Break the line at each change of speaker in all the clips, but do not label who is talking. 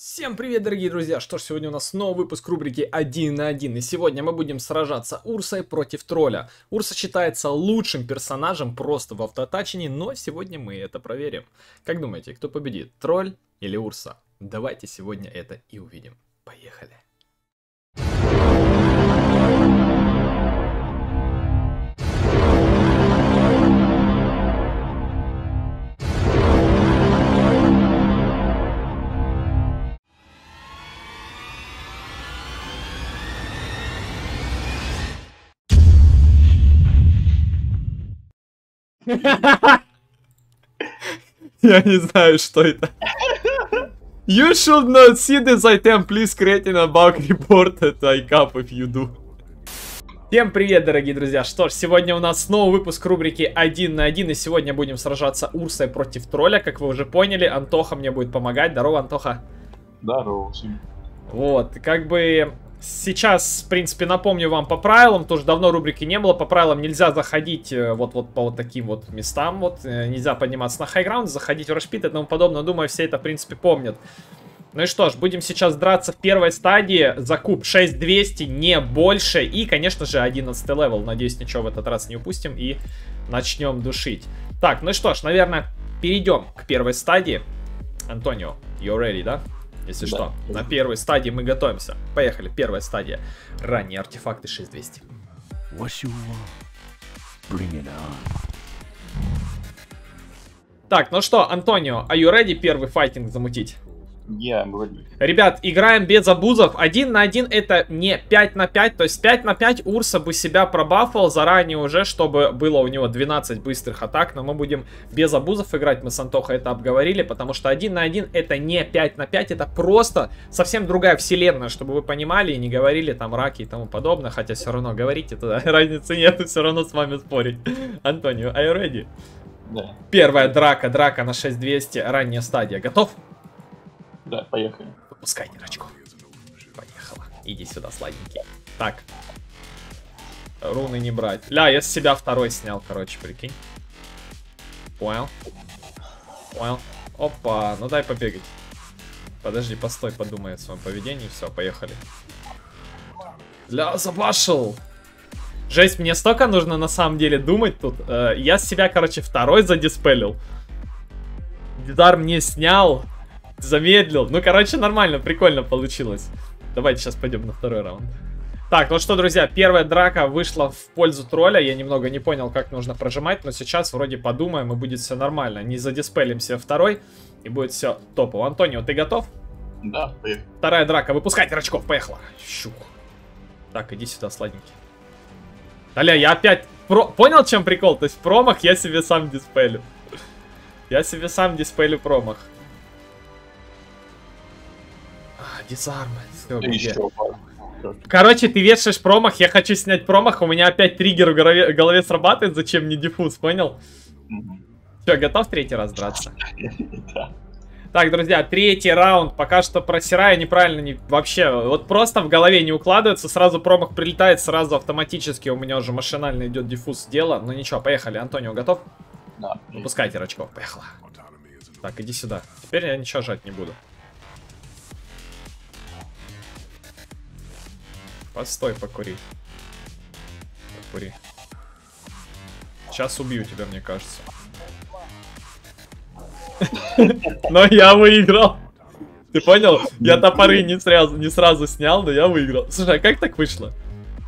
Всем привет, дорогие друзья! Что ж, сегодня у нас новый выпуск рубрики 1 на 1, и сегодня мы будем сражаться Урсой против тролля. Урса считается лучшим персонажем просто в автотачении, но сегодня мы это проверим. Как думаете, кто победит, тролль или Урса? Давайте сегодня это и увидим. Поехали! Я не знаю, что это. You should not see this item. Please create a bug report at iCap if you do. Всем привет, дорогие друзья! Что ж, сегодня у нас снова выпуск рубрики 1 на 1, и сегодня будем сражаться Урсой против тролля, как вы уже поняли. Антоха мне будет помогать. Здорово, Антоха.
Здорово всем.
Вот, как бы Сейчас, в принципе, напомню вам по правилам, тоже давно рубрики не было, по правилам нельзя заходить э, вот, вот по вот таким вот местам, вот, э, нельзя подниматься на хайграунд, заходить в рашпит и тому подобное, думаю, все это, в принципе, помнят. Ну и что ж, будем сейчас драться в первой стадии за куб 6200, не больше, и, конечно же, 11 level, надеюсь, ничего в этот раз не упустим и начнем душить. Так, ну и что ж, наверное, перейдем к первой стадии. Антонио, you ready, да? Если да. что. На первой стадии мы готовимся. Поехали, первая стадия. Ранние артефакты 6200. Так, ну что, Антонио, are you ready первый файтинг замутить?
Я говорю.
Ребят, играем без абузов. Один на один это не 5 на 5. То есть 5 на 5 Урса бы себя пробафал заранее уже, чтобы было у него 12 быстрых атак. Но мы будем без абузов играть. Мы с Антохой это обговорили. Потому что один на один это не 5 на 5. Это просто совсем другая вселенная. Чтобы вы понимали и не говорили там раки и тому подобное. Хотя все равно говорите, тогда разницы нет. Все равно с вами спорить. Антонио, are you ready?
Да.
Первая драка, драка на 6200, ранняя стадия. Готов?
Да, поехали.
Выпускай дырочку. Поехала. Иди сюда, сладенький. Так. Руны не брать. Ля, я с себя второй снял, короче, прикинь. Понял. Понял. Опа, ну дай побегать. Подожди, постой, подумай о своем поведении. Все, поехали. Ля, забашил. Жесть, мне столько нужно на самом деле думать тут. Э, я с себя, короче, второй задиспелил. Дидар мне снял замедлил. Ну, короче, нормально, прикольно получилось. Давайте сейчас пойдем на второй раунд. Так, ну что, друзья, первая драка вышла в пользу тролля. Я немного не понял, как нужно прожимать, но сейчас вроде подумаем, и будет все нормально. Не задиспелим себе второй, и будет все топово. Антонио, ты готов?
Да, поехали.
Вторая драка, выпускайте рачков, поехала. Щух. Так, иди сюда, сладенький. Аля, я опять... Про... Понял, чем прикол? То есть промах я себе сам диспелю. Я себе сам диспелю промах. Дизарм. Короче, ты вешаешь промах, я хочу снять промах, у меня опять триггер в голове, голове срабатывает, зачем мне диффуз, понял? Все, готов третий раз драться? Так, друзья, третий раунд. Пока что просираю неправильно. Не... Вообще, вот просто в голове не укладывается. Сразу промах прилетает, сразу автоматически у меня уже машинально идет диффуз дела. Ну ничего, поехали. Антонио, готов?
Да.
Выпускайте рачков, поехала. Так, иди сюда. Теперь я ничего жать не буду. Постой, покури. Покури. Сейчас убью тебя, мне кажется. Но я выиграл. Ты понял? Я топоры не сразу, не сразу снял, но я выиграл. Слушай, а как так вышло?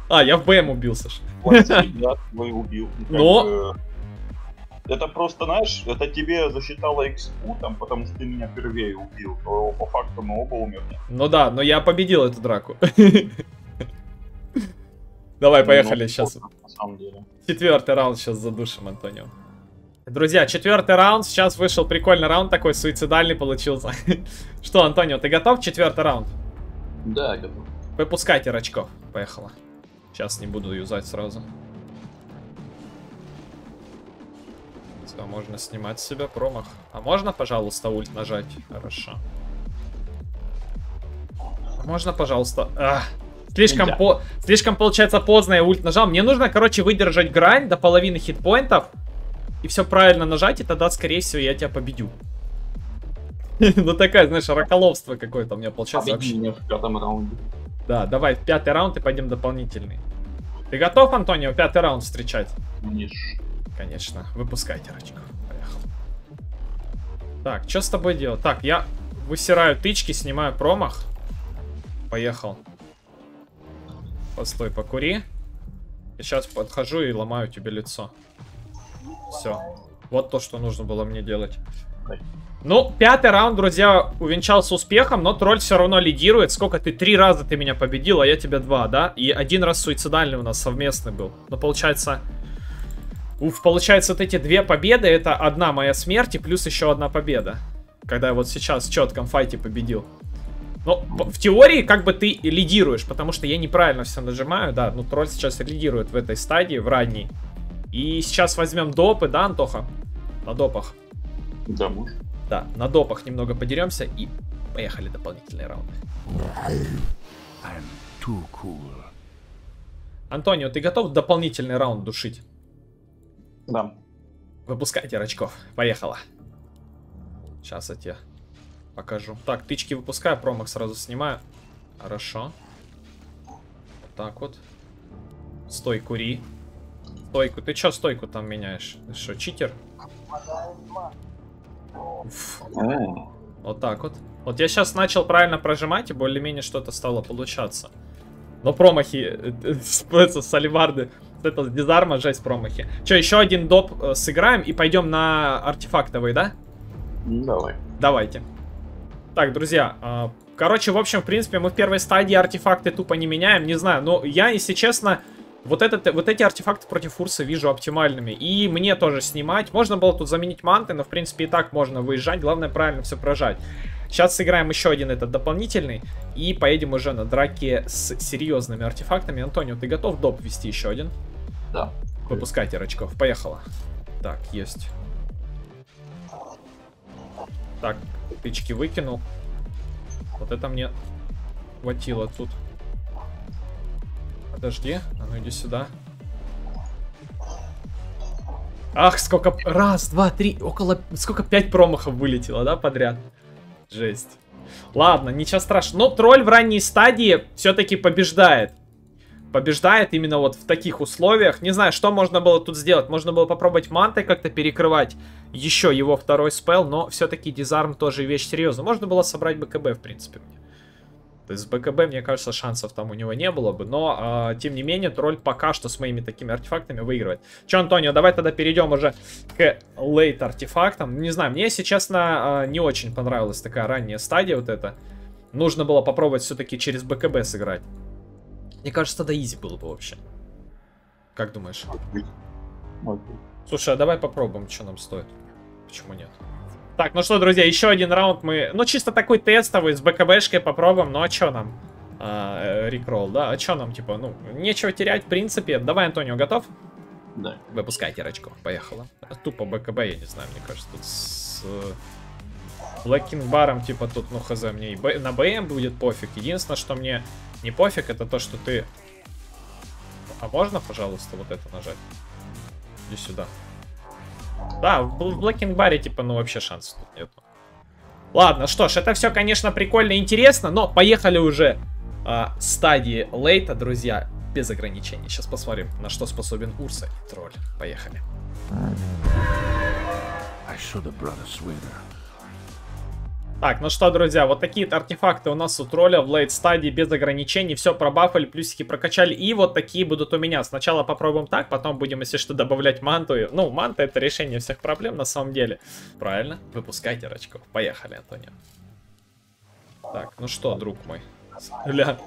А, я в БМ убил, Саш.
убил.
Но...
Это просто, знаешь, это тебе засчитало экспу, там, потому что ты меня впервые убил, то по факту мы оба умерли.
Ну да, но я победил эту драку. Давай, поехали сейчас. Четвертый раунд сейчас задушим, Антонио. Друзья, четвертый раунд. Сейчас вышел прикольный раунд такой, суицидальный получился. Что, Антонио, ты готов? Четвертый раунд.
Да, готов.
Выпускайте рачков. Поехала. Сейчас не буду юзать сразу. Все, можно снимать с себя промах. А можно, пожалуйста, ульт нажать? Хорошо. Можно, пожалуйста... Ах. Слишком, по... Слишком, получается, поздно я ульт нажал. Мне нужно, короче, выдержать грань до половины хитпоинтов. И все правильно нажать, и тогда, скорее всего, я тебя победю. Ну такая, знаешь, раколовство какое-то у меня получается вообще.
меня в пятом раунде.
Да, давай, пятый раунд и пойдем дополнительный. Ты готов, Антонио, пятый раунд встречать?
Конечно.
Конечно. Выпускайте рачку. Поехал. Так, что с тобой делать? Так, я высираю тычки, снимаю промах. Поехал. Постой, покури. И сейчас подхожу и ломаю тебе лицо. Все. Вот то, что нужно было мне делать. Ну, пятый раунд, друзья, увенчался успехом, но тролль все равно лидирует. Сколько ты? Три раза ты меня победил, а я тебя два, да? И один раз суицидальный у нас совместный был. Но получается... Уф, получается, вот эти две победы, это одна моя смерть и плюс еще одна победа. Когда я вот сейчас в четком файте победил. Ну, в теории, как бы ты лидируешь, потому что я неправильно все нажимаю, да. Ну, тролль сейчас лидирует в этой стадии, в ранней. И сейчас возьмем допы, да, Антоха? На допах.
Да, может.
Да, на допах немного подеремся и поехали дополнительные раунды.
Cool.
Антонио, ты готов дополнительный раунд душить?
Да.
Выпускайте рачков. Поехала. Сейчас я тебе покажу. Так, тычки выпускаю, промах сразу снимаю. Хорошо. Вот так вот. Стой, кури. Стойку. Ты чё стойку там меняешь? Ты что, читер? Уф.
М,
Вот так вот. Вот я сейчас начал правильно прожимать, и более-менее что-то стало получаться. Но промахи э, э, с с салибарды. с этого с дизарма жесть промахи. Че, еще один доп э, сыграем и пойдем на артефактовый, да?
Давай.
Давайте. Так, друзья, а, короче, в общем, в принципе, мы в первой стадии артефакты тупо не меняем, не знаю, но я, если честно, вот, этот, вот эти артефакты против фурса вижу оптимальными. И мне тоже снимать. Можно было тут заменить манты, но, в принципе, и так можно выезжать. Главное, правильно все прожать. Сейчас сыграем еще один этот дополнительный. И поедем уже на драке с серьезными артефактами. Антонио, ты готов доп вести еще один?
Да.
Выпускайте рачков. Поехала. Так, есть. Так, тычки выкинул. Вот это мне хватило тут. Подожди, а ну иди сюда. Ах, сколько... Раз, два, три, около... Сколько? Пять промахов вылетело, да, подряд? Жесть. Ладно, ничего страшного. Но тролль в ранней стадии все-таки побеждает. Побеждает именно вот в таких условиях. Не знаю, что можно было тут сделать. Можно было попробовать мантой как-то перекрывать еще его второй спел, но все-таки дизарм тоже вещь серьезная. Можно было собрать БКБ, в принципе. То есть с БКБ, мне кажется, шансов там у него не было бы. Но, э, тем не менее, тролль пока что с моими такими артефактами выигрывает. Че, Антонио, давай тогда перейдем уже к лейт артефактам. Не знаю, мне, если честно, э, не очень понравилась такая ранняя стадия вот эта. Нужно было попробовать все-таки через БКБ сыграть. Мне кажется, тогда изи было бы вообще. Как думаешь?
Окей.
Слушай, а давай попробуем, что нам стоит. Почему нет? Так, ну что, друзья, еще один раунд мы... Ну, чисто такой тестовый, с БКБшкой попробуем. Ну, а что нам? А, э, рекролл, да? А что нам, типа, ну, нечего терять, в принципе. Давай, Антонио, готов?
Да.
Выпускайте рачков, поехала. Тупо БКБ, я не знаю, мне кажется, тут с... Блэкинг баром, типа, тут, ну, хз, мне и Б- на БМ будет пофиг. Единственное, что мне не пофиг, это то, что ты... А можно, пожалуйста, вот это нажать? Иди сюда. Да, в бл- в Блэкинг баре, типа, ну, вообще шансов тут нету. Ладно, что ж, это все, конечно, прикольно и интересно, но поехали уже а, стадии лейта, друзья, без ограничений. Сейчас посмотрим, на что способен Урса и тролль. Поехали.
I should have brought a sweeter.
Так, ну что, друзья, вот такие артефакты у нас у тролля в лейт стадии без ограничений. Все пробафали, плюсики прокачали. И вот такие будут у меня. Сначала попробуем так, потом будем, если что, добавлять манту. Ну, манта это решение всех проблем на самом деле. Правильно? Выпускайте рачков. Поехали, Антонио. Так, ну что, друг мой. Ля.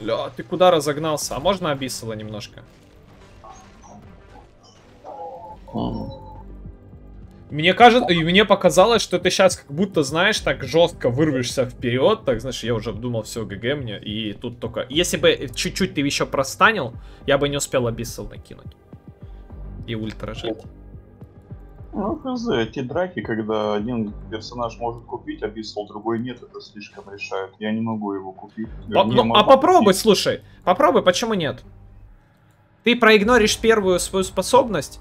Ля, ты куда разогнался? А можно обиссала немножко? Мне кажется, и мне показалось, что ты сейчас как будто, знаешь, так жестко вырвешься вперед, так, знаешь, я уже думал, все, ГГ мне, и тут только... Если бы чуть-чуть ты еще простанил, я бы не успел Абиссал накинуть. И ультра жить.
Ну, хз, эти драки, когда один персонаж может купить, а Бисл другой нет, это слишком решает. Я не могу его купить.
По-
Вернее,
ну, а попробуй,
купить.
слушай, попробуй, почему нет? Ты проигноришь первую свою способность,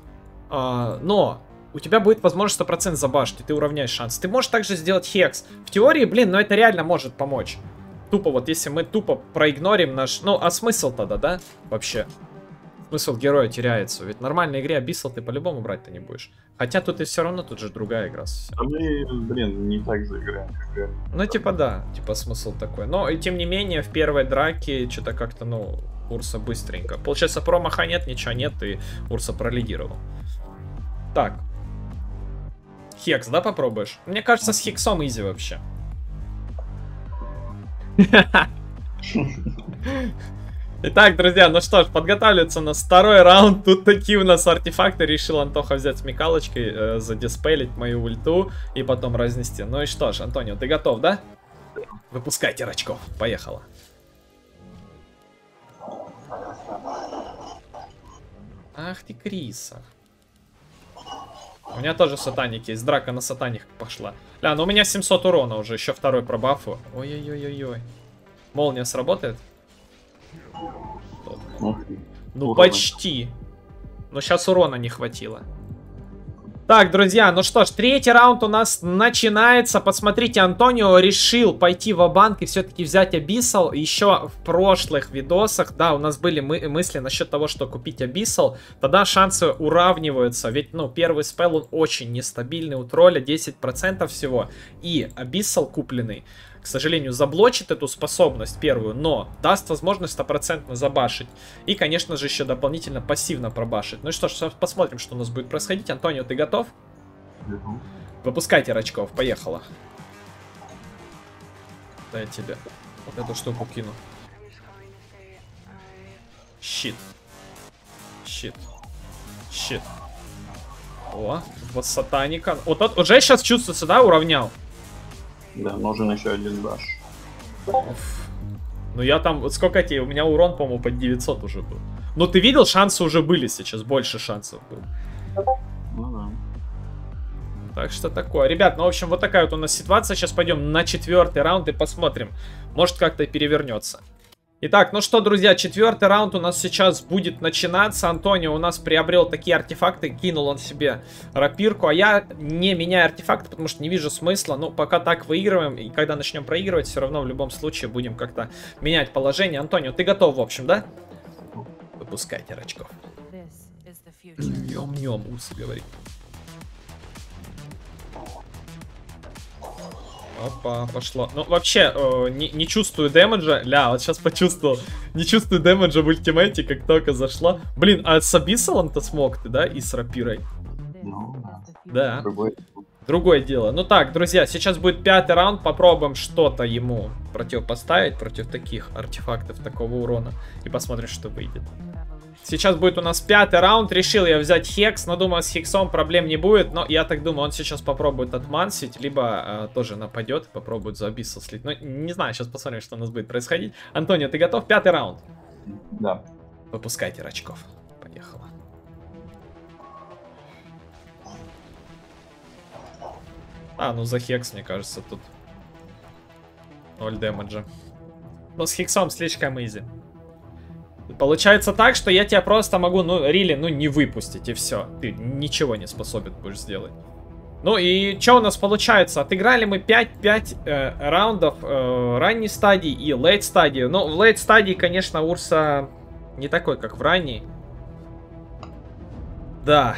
а, но у тебя будет возможность 100% забашить, и ты уравняешь шанс. Ты можешь также сделать хекс. В теории, блин, но это реально может помочь. Тупо вот, если мы тупо проигнорим наш... Ну, а смысл тогда, да? Вообще. Смысл героя теряется. Ведь в нормальной игре Абиссал ты по-любому брать-то не будешь. Хотя тут и все равно, тут же другая игра.
А мы, блин, не так же играем, как реально.
Ну, типа, да, типа смысл такой. Но, и тем не менее, в первой драке что-то как-то, ну, Урса быстренько. Получается, промаха нет, ничего нет, и Урса пролидировал. Так. Хекс, да, попробуешь? Мне кажется, с Хексом изи вообще. Итак, друзья, ну что ж, подготавливается у нас второй раунд. Тут такие у нас артефакты. Решил Антоха взять с Микалочкой, э, задиспелить мою ульту и потом разнести. Ну и что ж, Антонио, ты готов, да? Выпускайте рачков. Поехала. Ах ты, Криса. У меня тоже сатаник есть. Драка на сатаник пошла. Ля, ну у меня 700 урона уже. Еще второй пробафу. Ой-ой-ой-ой-ой. Молния сработает?
Ну,
Ну,
Урона.
почти. Но сейчас урона не хватило. Так, друзья, ну что ж, третий раунд у нас начинается. Посмотрите, Антонио решил пойти в банк и все-таки взять Абиссал. Еще в прошлых видосах, да, у нас были мы мысли насчет того, что купить Абиссал. Тогда шансы уравниваются. Ведь, ну, первый спел, он очень нестабильный. У тролля 10% всего. И Абиссал купленный к сожалению, заблочит эту способность первую, но даст возможность стопроцентно забашить. И, конечно же, еще дополнительно пассивно пробашить. Ну что ж, посмотрим, что у нас будет происходить. Антонио, ты готов?
иду.
Выпускайте рачков, поехала. Да я тебе вот эту штуку кину. Щит. Щит. Щит. О, вот сатаника. Вот тот уже сейчас чувствуется, да, уравнял?
Да, нужен еще один.
Уф. Ну я там, вот сколько тебе, у меня урон, по-моему, под 900 уже был. Но ты видел, шансы уже были сейчас, больше шансов было.
Ну да.
Так что такое. Ребят, ну, в общем, вот такая вот у нас ситуация. Сейчас пойдем на четвертый раунд и посмотрим. Может, как-то перевернется. Итак, ну что, друзья, четвертый раунд у нас сейчас будет начинаться. Антонио у нас приобрел такие артефакты, кинул он себе рапирку, а я не меняю артефакты, потому что не вижу смысла. Ну, пока так выигрываем, и когда начнем проигрывать, все равно в любом случае будем как-то менять положение. Антонио, ты готов, в общем, да? Выпускайте рачков. Нем-нем, ус говорит. Опа, пошло. Ну, вообще, э, не, не чувствую дэмэджа. Ля, вот сейчас почувствовал. Не чувствую дэмэджа в ультимейте, как только зашло. Блин, а с Абиссалом-то смог ты, да? И с рапирой.
Ну,
future.
Да.
Другой.
Другое дело. Ну так, друзья, сейчас будет пятый раунд. Попробуем что-то ему противопоставить против таких артефактов, такого урона. И посмотрим, что выйдет. Сейчас будет у нас пятый раунд. Решил я взять Хекс, но думаю, с Хексом проблем не будет. Но я так думаю, он сейчас попробует отмансить, либо э, тоже нападет и попробует за Абиссал слить. Но не знаю, сейчас посмотрим, что у нас будет происходить. Антонио, ты готов? Пятый раунд.
Да.
Выпускайте рачков. Поехала. А, ну за Хекс, мне кажется, тут 0 дэмэджа. Но с Хексом слишком изи. Получается так, что я тебя просто могу, ну, рили, ну, не выпустить, и все. Ты ничего не способен будешь сделать. Ну и что у нас получается? Отыграли мы 5-5 э, раундов э, ранней стадии и лейт стадии. Ну, в лейт стадии, конечно, Урса не такой, как в ранней. Да.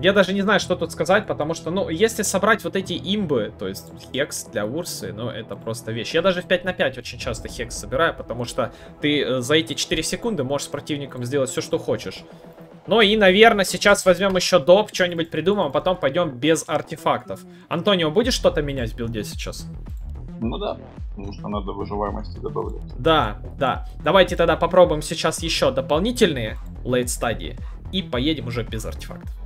Я даже не знаю, что тут сказать, потому что, ну, если собрать вот эти имбы, то есть хекс для Урсы, ну, это просто вещь. Я даже в 5 на 5 очень часто хекс собираю, потому что ты э, за эти 4 секунды можешь с противником сделать все, что хочешь. Ну и, наверное, сейчас возьмем еще доп, что-нибудь придумаем, а потом пойдем без артефактов. Антонио, будешь что-то менять в билде сейчас?
Ну да. Потому что надо выживаемости добавлять.
Да, да. Давайте тогда попробуем сейчас еще дополнительные лейт стадии и поедем уже без артефактов.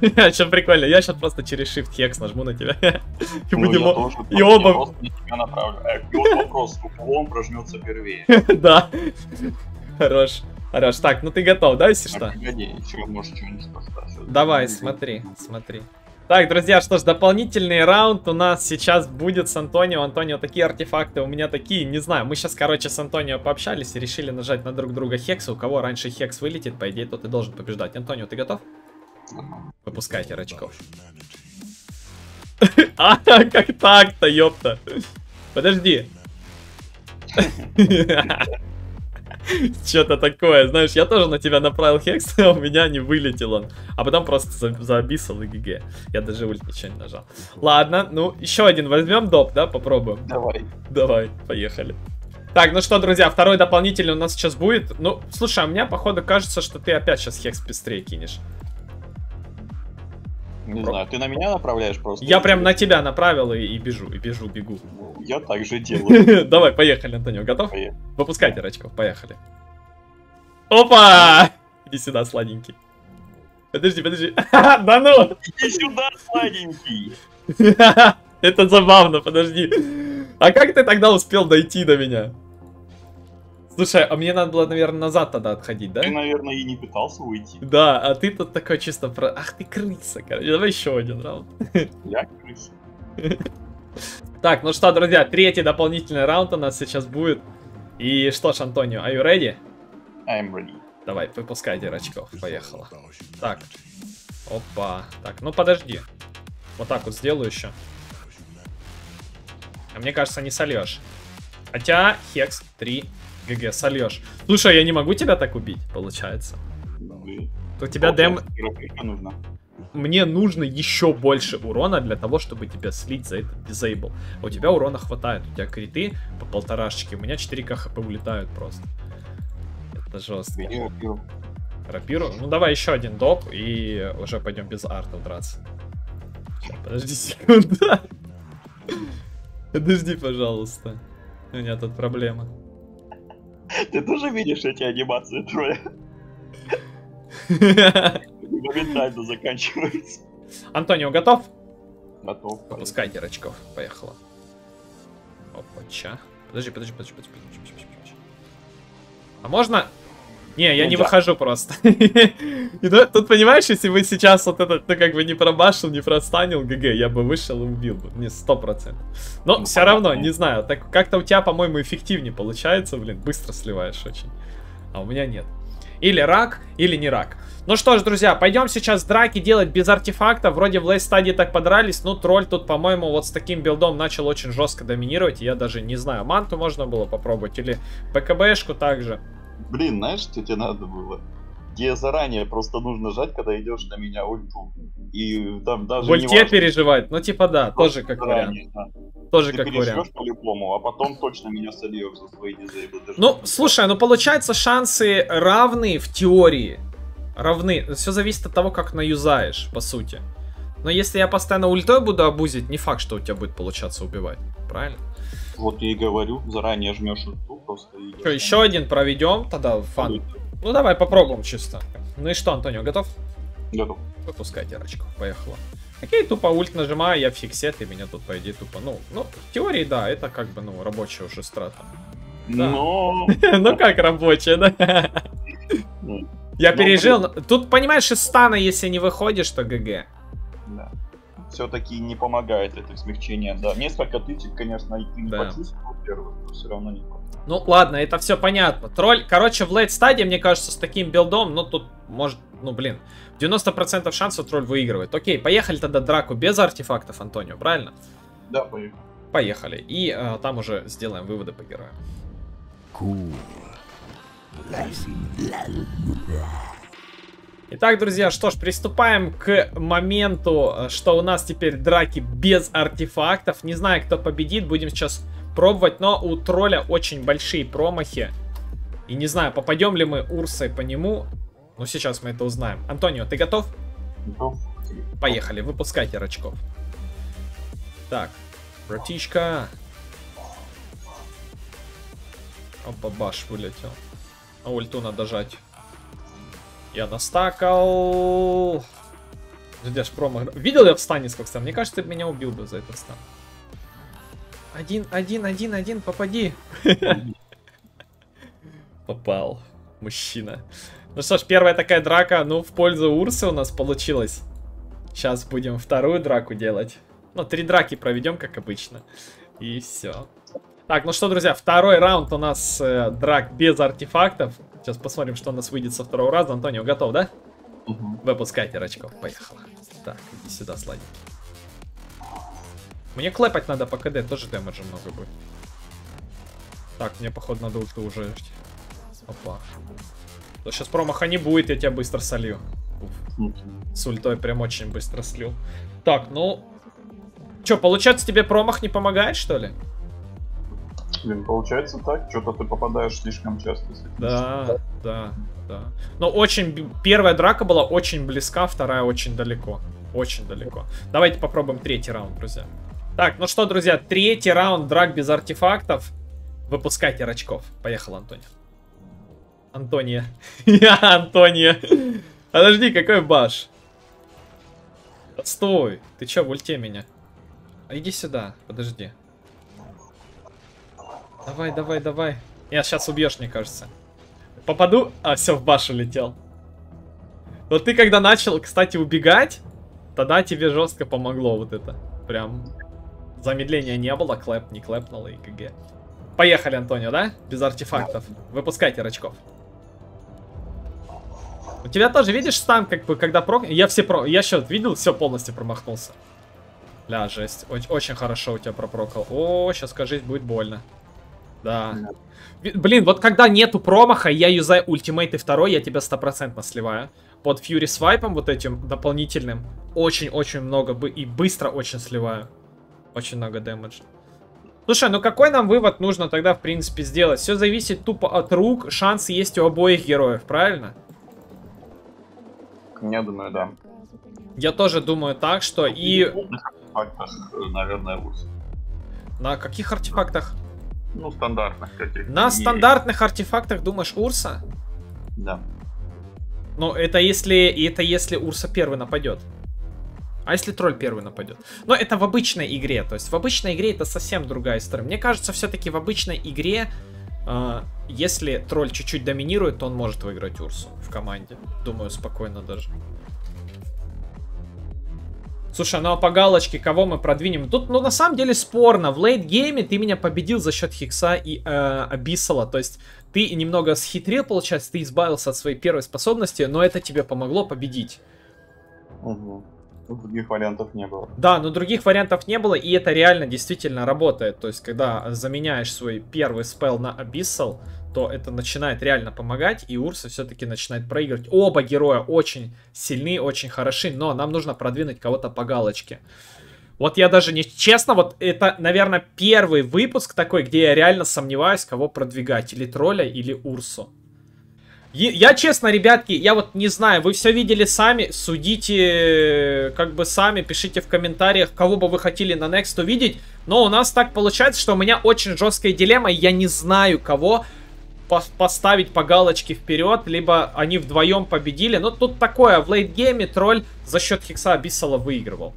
Сейчас прикольно, я сейчас просто через Shift Hex нажму на тебя. И
Ну,
будем... И оба...
направлю. Э, и вот вопрос, он прожмется первее?
Да. Хорош. Хорош. Так, ну ты готов, да, если
А,
что?
Погоди, еще может что-нибудь поставить.
Давай, смотри, смотри. Так, друзья, что ж, дополнительный раунд у нас сейчас будет с Антонио. Антонио, такие артефакты у меня такие, не знаю. Мы сейчас, короче, с Антонио пообщались и решили нажать на друг друга Хекса. У кого раньше Хекс вылетит, по идее, тот и должен побеждать. Антонио, ты готов? Выпускайте рачков. А, как так-то, ёпта. Подожди. Что-то такое, знаешь, я тоже на тебя направил хекс, а у меня не вылетел он. А потом просто за- заобисал и ГГ. Я даже ульт ничего не нажал. Ладно, ну, еще один возьмем доп, да, попробуем.
Давай.
Давай, поехали. Так, ну что, друзья, второй дополнительный у нас сейчас будет. Ну, слушай, а мне, походу, кажется, что ты опять сейчас хекс быстрее кинешь.
Не знаю, ты на меня направляешь просто?
Я прям на тебя направил и, и бежу, и бежу, бегу.
Я так же делаю.
Давай, поехали, Антонио, готов?
Поехали.
Выпускайте рачков, поехали. Опа! Иди сюда, сладенький. Подожди, подожди. Да ну!
Иди сюда, сладенький.
Это забавно, подожди. А как ты тогда успел дойти до меня? Слушай, а мне надо было, наверное, назад тогда отходить, да?
Ты, наверное, и не пытался уйти.
Да, а ты тут такой чисто про... Ах ты крыса, короче. Давай еще один раунд.
Я крыса.
Так, ну что, друзья, третий дополнительный раунд у нас сейчас будет. И что ж, Антонио, are you ready?
I'm ready.
Давай, выпускай дырочков. Поехала. Так. Опа. Так, ну подожди. Вот так вот сделаю еще. А мне кажется, не сольешь. Хотя, Хекс 3 ГГ, сольешь. Слушай, я не могу тебя так убить, получается.
Вы-
У тебя.
Терапевтика нужна.
Мне нужно еще больше урона для того, чтобы тебя слить за этот дизейбл. А у тебя урона хватает. У тебя криты по полторашечке. У меня 4к хп улетают просто. Это жестко.
Рапиру.
Рапиру? Ну давай еще один доп и уже пойдем без арта драться. Ща, Подожди секунду. Подожди, пожалуйста. У меня тут проблема.
Ты тоже видишь эти анимации, Троя? Моментально заканчивается.
Антонио, готов?
Готов.
Выпускай дырочков. Поехала. Опача. Подожди, подожди, подожди, подожди, подожди, подожди, подожди, подожди. А можно... Не, я не
Нельзя.
выхожу просто. И да, тут, понимаешь, если бы сейчас вот этот, ну, как бы не пробашил, не простанил, ГГ, я бы вышел и убил бы. Не, сто процентов. Но
Ну,
все равно, не знаю, так как-то у тебя, по-моему, эффективнее получается, блин, быстро сливаешь очень. А у меня нет. Или рак, или не рак. Ну что ж, друзья, пойдем сейчас драки делать без артефакта. Вроде в лейс стадии так подрались, но тролль тут, по-моему, вот с таким билдом начал очень жестко доминировать. Я даже не знаю, манту можно было попробовать или ПКБшку также.
Блин, знаешь, что тебе надо было? Тебе заранее просто нужно жать, когда идешь на меня ульту. И там даже
В
не
ульте переживать, ну типа да, тоже как вариант. Тоже
Ты
как вариант.
по-любому, а потом точно меня сольешь за свои дизейблы. даже
Ну, слушай, ну получается шансы равны в теории. Равны. Все зависит от того, как наюзаешь, по сути. Но если я постоянно ультой буду абузить, не факт, что у тебя будет получаться убивать. Правильно?
Вот и говорю, заранее жмешь ульту просто
Что, еще один проведем, тогда фан. Ну давай попробуем чисто. Ну и что, Антонио, готов?
Готов.
Выпускай дырочку. Поехала. Окей, тупо ульт нажимаю, я в фиксе, ты меня тут, по идее, тупо. Ну, ну, в теории, да, это как бы, ну, рабочая уже страта. Да.
Но...
Ну как рабочая, да?
Ну,
Я пережил. Тут, понимаешь, из стана, если не выходишь, то ГГ.
Да. Все-таки не помогает это смягчение, да. Несколько тычек, конечно, и ты не
Да.
почувствовал первых, но все равно не помогает.
Ну ладно, это все понятно. Тролль, короче, в лейт стадии, мне кажется, с таким билдом, ну тут может, ну блин, 90% шансов тролль выигрывает. Окей, поехали тогда драку без артефактов, Антонио, правильно?
Да, поехали.
Поехали. И э, там уже сделаем выводы по героям.
Cool.
Итак, друзья, что ж, приступаем к моменту, что у нас теперь драки без артефактов. Не знаю, кто победит, будем сейчас пробовать, но у тролля очень большие промахи. И не знаю, попадем ли мы Урсой по нему. Ну, сейчас мы это узнаем. Антонио, ты готов?
Готов?
Поехали, выпускайте рачков. Так, братишка. Опа, баш вылетел. А ульту надо жать. Я настакал. Ждешь промах. Видел я в стане сколько там? Мне кажется, ты меня убил бы за этот стан. Один, один, один, один, попади. Попал. Мужчина. Ну что ж, первая такая драка, ну, в пользу Урсы у нас получилась. Сейчас будем вторую драку делать. Ну, три драки проведем, как обычно. И все. Так, ну что, друзья, второй раунд у нас э, драк без артефактов. Сейчас посмотрим, что у нас выйдет со второго раза. Антонио, готов, да?
Мгм.
Выпускайте рачков. Поехала. Так, иди сюда, сладенький. Мне клепать надо по КД, тоже дэмэджа много будет. Так, мне, походу, надо ульту уже... Опа. То сейчас промаха не будет, я тебя быстро солью. Уф, с ультой прям очень быстро слил. Так, ну... Че, получается, тебе промах не помогает, что ли?
Блин, получается так, что-то ты попадаешь слишком часто.
Да, да, да. Но очень... Первая драка была очень близка, вторая очень далеко. Очень далеко. Давайте попробуем третий раунд, друзья. Так, ну что, друзья, третий раунд драк без артефактов. Выпускайте рачков. Поехал, Антония. Антония. Я Антония. Подожди, какой баш? Стой, ты чё, в ульте меня? Иди сюда, подожди. Давай, давай, давай. Нет, сейчас убьешь, мне кажется. Попаду, а все, в баш улетел. Вот ты когда начал, кстати, убегать, тогда тебе жестко помогло вот это. Прям замедления не было, clap не клэпнуло и GG. Поехали, Антонио, да? Без артефактов. Выпускайте рачков. У тебя тоже, видишь, stun, как бы, когда proc... Я все про... Я счет видел, все полностью промахнулся. Ля, жесть. Оч- очень хорошо у тебя пропрокал. О, сейчас, кажись, будет больно. Да. Блин, вот когда нету промаха, я юзаю ultimate и второй, я тебя стопроцентно сливаю. Под фьюри свайпом вот этим дополнительным очень-очень много бы и быстро очень сливаю. Очень много дэмэджа. Слушай, ну какой нам вывод нужно тогда, в принципе, сделать? Все зависит тупо от рук, шанс есть у обоих героев, правильно?
Я думаю, да.
Я тоже думаю так, что и...
Фактах, э, наверное, лучше.
На каких артефактах?
Ну, стандартных каких-то.
На
Не-
стандартных артефактах, думаешь, Урса?
Да.
Ну, это если, и это если Урса первый нападет. А если тролль первый нападет? Но это в обычной игре. То есть в обычной игре это совсем другая история. Мне кажется, все-таки в обычной игре, э, если тролль чуть-чуть доминирует, то он может выиграть Урсу в команде. Думаю, спокойно даже. Слушай, ну а по галочке кого мы продвинем? Тут, ну, на самом деле спорно. В лейт-гейме ты меня победил за счет Хикса и э, Абиссала. То есть ты немного схитрил, получается, ты избавился от своей первой способности, но это тебе помогло победить.
Угу. Других вариантов не было.
Да, но других вариантов не было, и это реально действительно работает. То есть, когда заменяешь свой первый спел на Abyssal, то это начинает реально помогать, и Урса все-таки начинает проигрывать. Оба героя очень сильны, очень хороши, но нам нужно продвинуть кого-то по галочке. Вот я даже не... Честно, вот это, наверное, первый выпуск такой, где я реально сомневаюсь, кого продвигать. Или тролля, или Урсу. Я честно, ребятки, я вот не знаю, вы все видели сами, судите как бы сами, пишите в комментариях, кого бы вы хотели на Next увидеть. Но у нас так получается, что у меня очень жесткая дилемма, и я не знаю, кого поставить по галочке вперед, либо они вдвоем победили. Но тут такое, в лейтгейме тролль за счет Хикса Абиссала выигрывал.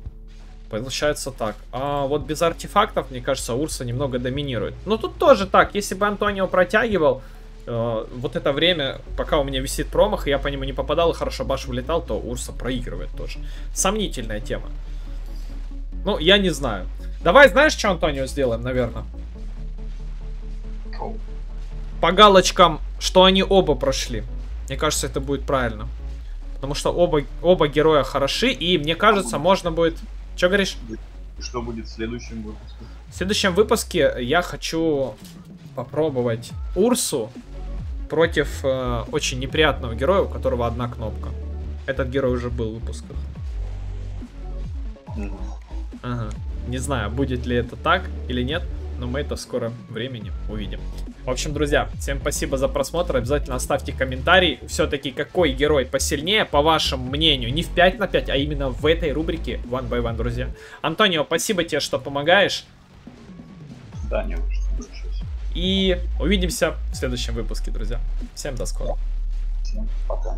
Получается так. А вот без артефактов, мне кажется, Урса немного доминирует. Но тут тоже так, если бы Антонио протягивал, э, вот это время, пока у меня висит промах, и я по нему не попадал, и хорошо баш вылетал, то Урса проигрывает тоже. Сомнительная тема. Ну, я не знаю. Давай, знаешь, что Антонио сделаем, наверное? По галочкам, что они оба прошли. Мне кажется, это будет правильно. Потому что оба, оба героя хороши, и мне кажется, можно будет... Что говоришь?
Что будет в следующем выпуске?
В следующем выпуске я хочу попробовать Урсу против э, очень неприятного героя, у которого одна кнопка. Этот герой уже был в выпусках. Ага. Не знаю, будет ли это так или нет, но мы это в скором времени увидим. В общем, друзья, всем спасибо за просмотр. Обязательно оставьте комментарий. Все-таки какой герой посильнее, по вашему мнению. Не в 5 на 5, а именно в этой рубрике One by One, друзья. Антонио, спасибо тебе, что помогаешь.
Да, не.
И увидимся в следующем выпуске, друзья. Всем до скорого.
Всем пока.